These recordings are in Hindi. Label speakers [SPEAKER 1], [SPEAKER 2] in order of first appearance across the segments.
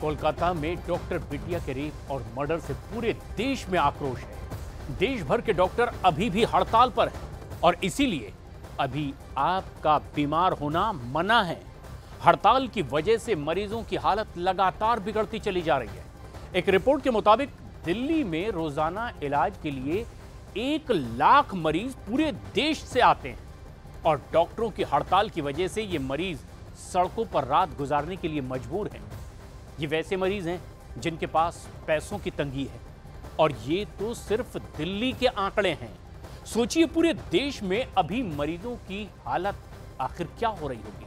[SPEAKER 1] कोलकाता में डॉक्टर बिटिया के रेप और मर्डर से पूरे देश में आक्रोश है। देश भर के डॉक्टर अभी भी हड़ताल पर हैं और इसीलिए अभी आपका बीमार होना मना है। हड़ताल की वजह से मरीजों की हालत लगातार बिगड़ती चली जा रही है। एक रिपोर्ट के मुताबिक दिल्ली में रोज़ाना इलाज के लिए एक लाख मरीज़ पूरे देश से आते हैं और डॉक्टरों की हड़ताल की वजह से ये मरीज़ सड़कों पर रात गुजारने के लिए मजबूर हैं। ये वैसे मरीज़ हैं जिनके पास पैसों की तंगी है। और ये तो सिर्फ़ दिल्ली के आंकड़े हैं। सोचिए पूरे देश में अभी मरीजों की हालत आखिर क्या हो रही होगी?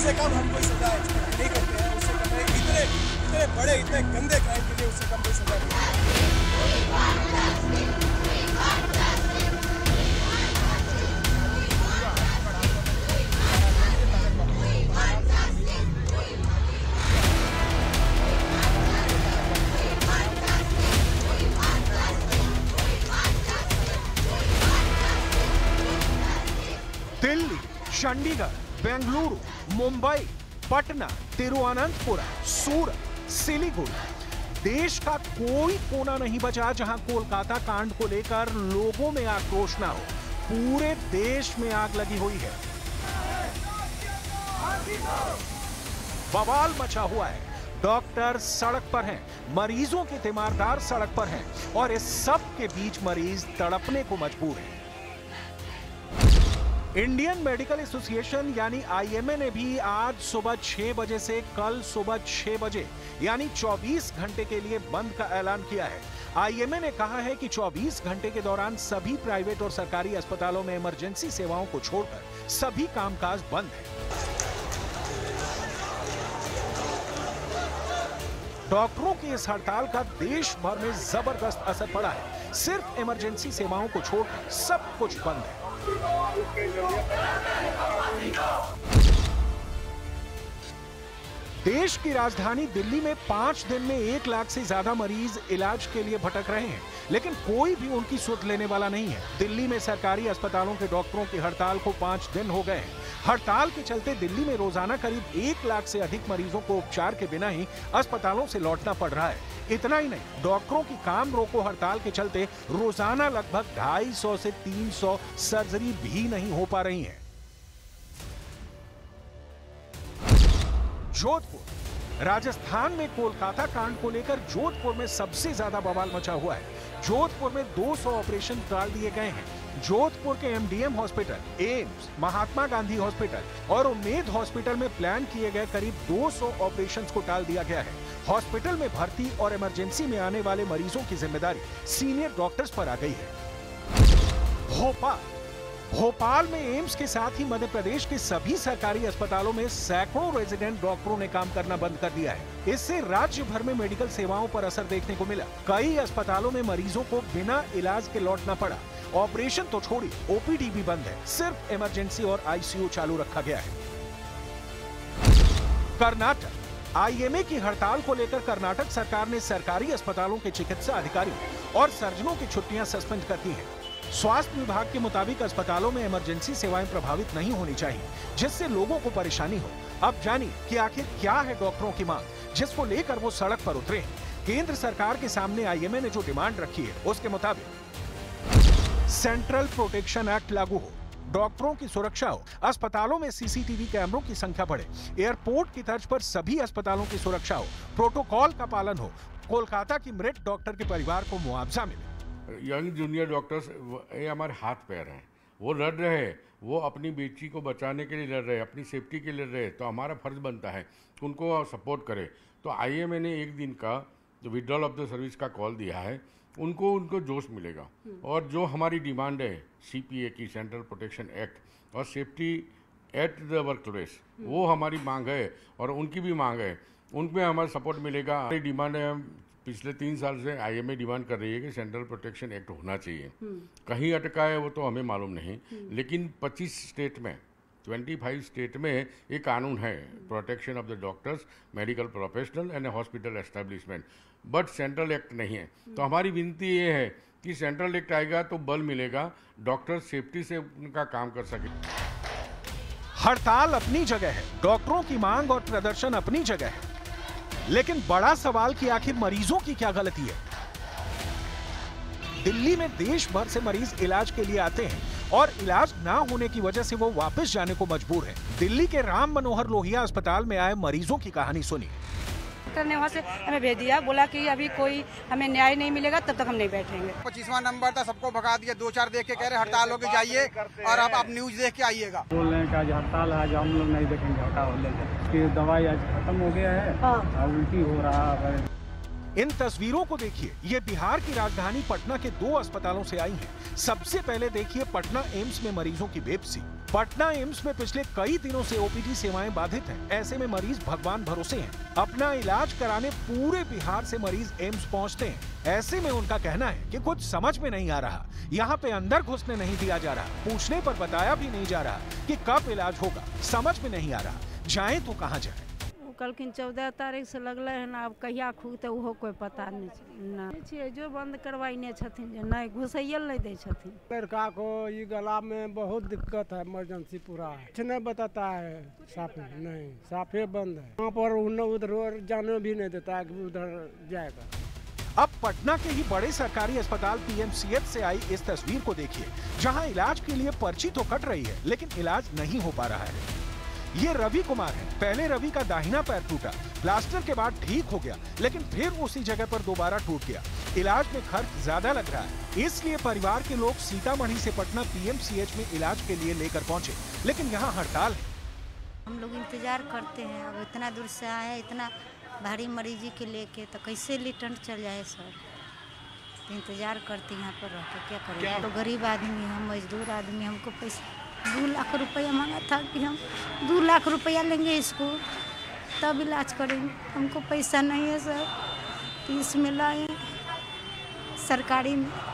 [SPEAKER 2] से कम हम कोई सजा नहीं करते हैं उससे कम है। इतने इतने बड़े, इतने गंदे क्राइम के लिए उससे कम कोई सजा। नहीं
[SPEAKER 3] दिल्ली, चंडीगढ़। बेंगलुरु, मुंबई, पटना, तिरुवनंतपुरम, सूरत, सिलीगुड़ी। देश का कोई कोना नहीं बचा जहाँ कोलकाता कांड को लेकर लोगों में आक्रोश ना हो। पूरे देश में आग लगी हुई है। बवाल मचा हुआ है। डॉक्टर सड़क पर हैं। मरीजों के तीमारदार सड़क पर हैं। और इस सब के बीच मरीज़ तड़पने को मजबूर हैं। इंडियन मेडिकल एसोसिएशन यानी आईएमए ने भी आज सुबह 6 बजे से कल सुबह 6 बजे, यानी 24 घंटे के लिए बंद का ऐलान किया है। आईएमए ने कहा है कि 24 घंटे के दौरान सभी प्राइवेट और सरकारी अस्पतालों में इमरजेंसी सेवाओं को छोड़कर सभी कामकाज बंद है। डॉक्टरों की इस हड़ताल का देश भर में ज़बरदस्त असर पड़ा है। सिर्फ़ इमरजेंसी सेवाओं को छोड़कर सब कुछ बंद है। देश की राजधानी दिल्ली में पाँच दिन में एक लाख से ज़्यादा मरीज़ इलाज के लिए भटक रहे हैं, लेकिन कोई भी उनकी सुध लेने वाला नहीं है। दिल्ली में सरकारी अस्पतालों के डॉक्टरों की हड़ताल को पाँच दिन हो गए हैं। हड़ताल के चलते दिल्ली में रोज़ाना करीब एक लाख से अधिक मरीजों को उपचार के बिना ही अस्पतालों से लौटना पड़ रहा है। इतना ही नहीं, डॉक्टरों की काम रोको हड़ताल के चलते रोज़ाना लगभग ढाई सौ से तीन सौ सर्जरी भी नहीं हो पा रही है। जोधपुर, राजस्थान में कोलकाता कांड को लेकर जोधपुर में सबसे ज़्यादा बवाल मचा हुआ है। जोधपुर में 200 ऑपरेशन टाल दिए गए हैं। जोधपुर के MDM hospital AIIMS Mahatma Gandhi hospital और उम्मीद हॉस्पिटल में प्लान किए गए करीब 200 ऑपरेशंस को टाल दिया गया है। हॉस्पिटल में भर्ती और इमरजेंसी में आने वाले मरीजों की ज़िम्मेदारी सीनियर डॉक्टर्स पर आ गई है। भोपाल। भोपाल में एम्स के साथ ही मध्य प्रदेश के सभी सरकारी अस्पतालों में सैकड़ों रेजिडेंट डॉक्टरों ने काम करना बंद कर दिया है। इससे राज्य भर में मेडिकल सेवाओं पर असर देखने को मिला। कई अस्पतालों में मरीजों को बिना इलाज के लौटना पड़ा। ऑपरेशन तो छोड़ी, ओपीडी भी बंद है। सिर्फ़ इमरजेंसी और आईसीयू चालू रखा गया है। कर्नाटक, आईएमए की हड़ताल को लेकर कर्नाटक सरकार ने सरकारी अस्पतालों के चिकित्सा अधिकारियों और सर्जनों की छुट्टियाँ सस्पेंड कर दी हैं। स्वास्थ्य विभाग के मुताबिक अस्पतालों में इमरजेंसी सेवाएँ प्रभावित नहीं होनी चाहिए, जिससे लोगों को परेशानी हो। अब जानिए कि आखिर क्या है डॉक्टरों की मांग, जिसको लेकर वो सड़क पर उतरे केंद्र सरकार के सामने आईएमए ने जो डिमांड रखी है, उसके मुताबिक सेंट्रल प्रोटेक्शन एक्ट लागू हो। डॉक्टरों की सुरक्षा हो। अस्पतालों में सीसीटीवी कैमरों की संख्या बढ़े। एयरपोर्ट की तर्ज पर सभी अस्पतालों की सुरक्षा हो। प्रोटोकॉल का पालन हो। कोलकाता की मृत डॉक्टर के परिवार को मुआवजा मिले।
[SPEAKER 4] यंग जूनियर डॉक्टर्स ये हमारे हाथ पैर हैं। वो लड़ रहे वो अपनी बेटी को बचाने के लिए लड़ रहे अपनी सेफ्टी के लिए लड़ रहे तो हमारा फ़र्ज़ बनता है उनको सपोर्ट करें। तो आईएमए ने एक दिन का विड्रॉल ऑफ़ द सर्विस का कॉल दिया है उनको उनको जोश मिलेगा। और जो हमारी डिमांड है सीपीए की सेंट्रल प्रोटेक्शन एक्ट और safety at the work place वो हमारी मांग है और उनकी भी मांग है। उनमें हमारा सपोर्ट मिलेगा। हमारी डिमांड है हम पिछले तीन साल से आईएमए डिमांड कर रही है कि सेंट्रल प्रोटेक्शन एक्ट होना चाहिए। कहीं अटका है वो तो हमें मालूम नहीं लेकिन 25 स्टेट में 25 स्टेट में ये कानून है protection of the doctors medical professional and hospital establishment but central act नहीं है। तो हमारी विनती ये है कि सेंट्रल एक्ट आएगा तो बल मिलेगा डॉक्टर सेफ्टी से उनका काम कर सके।
[SPEAKER 3] हड़ताल अपनी जगह है, डॉक्टरों की मांग और प्रदर्शन अपनी जगह है। लेकिन बड़ा सवाल कि आखिर मरीजों की क्या गलती है? दिल्ली में देश भर से मरीज़ इलाज के लिए आते हैं। और इलाज ना होने की वजह से वो वापस जाने को मजबूर है। दिल्ली के राम मनोहर लोहिया अस्पताल में आए मरीजों की कहानी सुनी।
[SPEAKER 5] डॉक्टर ने वहाँ से हमें भेज दिया बोला कि अभी कोई हमें न्याय नहीं मिलेगा तब तक हम नहीं बैठेंगे।
[SPEAKER 2] पच्चीसवा नंबर था सबको भगा दिया दो चार देख के कह रहे हड़ताल होके जाइए और अब आप न्यूज़ देख के आइएगा।
[SPEAKER 6] बोल रहे हैं कि हड़ताल है आज हम लोग नहीं देखेंगे हटाओ ले जाओ कि दवाई आज खत्म हो गया है और उल्टी हो रहा है।
[SPEAKER 3] इन तस्वीरों को देखिए। ये बिहार की राजधानी पटना के दो अस्पतालों से आई हैं। सबसे पहले देखिए पटना एम्स में मरीजों की बेपसी पटना एम्स में पिछले कई दिनों से ओपीडी सेवाएँ बाधित हैं। ऐसे में मरीज़ भगवान भरोसे हैं। अपना इलाज कराने पूरे बिहार से मरीज़ एम्स पहुँचते हैं। ऐसे में उनका कहना है कि कुछ समझ में नहीं आ रहा। यहाँ पे अंदर घुसने नहीं दिया जा रहा। पूछने पर बताया भी नहीं जा रहा कि कब इलाज होगा। समझ में नहीं आ रहा। जाए तो कहाँ जाए?
[SPEAKER 5] कहलखिन चौदह तारीख से लगले है ना अब कहिया खुगते ओहो कोई पता नहीं छै। छियै जो बंद करवाइने छथिन जे नहीं घुसैये ले दै छथिन।
[SPEAKER 6] लड़का को ये गला में बहुत दिक्कत है इमरजेंसी पूरा कुछ नहीं बताता है साफे नहीं साफे बंद है। वहाँ पर उन्हें उधर जाने भी नहीं देता है कि उधर जाएगा।
[SPEAKER 3] अब पटना के ही बड़े सरकारी अस्पताल पीएमसीएच से आई इस तस्वीर को देखिए जहाँ इलाज के लिए पर्ची तो कट रही है लेकिन इलाज नहीं हो पा रहा है। ये रवि कुमार है। पहले रवि का दाहिना पैर टूटा प्लास्टर के बाद ठीक हो गया लेकिन फिर उसी जगह पर दोबारा टूट गया। इलाज में खर्च ज़्यादा लग रहा है इसलिए परिवार के लोग सीतामढ़ी से पटना पीएमसीएच में इलाज के लिए लेकर पहुँचे लेकिन यहाँ हड़ताल है।
[SPEAKER 7] हम लोग इंतज़ार करते हैं अब इतना दूर से आए इतना भारी मरीजी के लेके तो कैसे रिटर्न चल जाए सर? इंतज़ार करते यहाँ पर रह के क्या करें? तो गरीब आदमी हम मजदूर आदमी हमको पैसा दो लाख रुपया मांगा था कि हम दो लाख रुपया लेंगे इसको। तब इलाज करेंगे। हमको पैसा नहीं है, सर। तो इसमें लाए सरकारी में।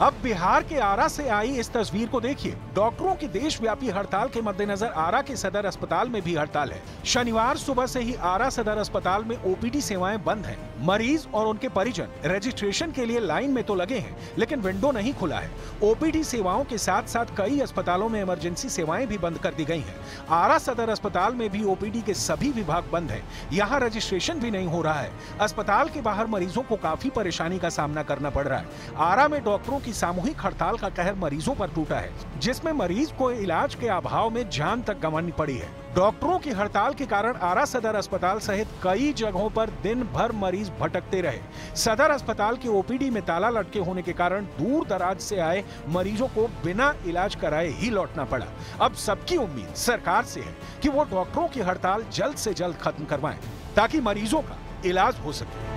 [SPEAKER 3] अब बिहार के आरा से आई इस तस्वीर को देखिए। डॉक्टरों की देशव्यापी हड़ताल के मद्देनजर आरा के सदर अस्पताल में भी हड़ताल है। शनिवार सुबह से ही आरा सदर अस्पताल में ओपीडी सेवाएँ बंद हैं। मरीज़ और उनके परिजन रजिस्ट्रेशन के लिए लाइन में तो लगे हैं, लेकिन विंडो नहीं खुला है। ओपीडी सेवाओं के साथ साथ कई अस्पतालों में इमरजेंसी सेवाएँ भी बंद कर दी गई है। आरा सदर अस्पताल में भी ओपीडी के सभी विभाग बंद है। यहाँ रजिस्ट्रेशन भी नहीं हो रहा है। अस्पताल के बाहर मरीजों को काफ़ी परेशानी का सामना करना पड़ रहा है। आरा में डॉक्टरों की सामूहिक हड़ताल का कहर मरीजों पर टूटा है, जिसमें मरीज़ को इलाज के अभाव में जान तक गंवानी पड़ी है। डॉक्टरों की हड़ताल के कारण आरा सदर अस्पताल सहित कई जगहों पर दिन भर मरीज़ भटकते रहे। सदर अस्पताल की ओपीडी में ताला लटके होने के कारण दूर दराज से आए मरीजों को बिना इलाज कराए ही लौटना पड़ा। अब सबकी उम्मीद सरकार से है कि वो डॉक्टरों की हड़ताल जल्द से जल्द खत्म करवाएँ, ताकि मरीजों का इलाज हो सके।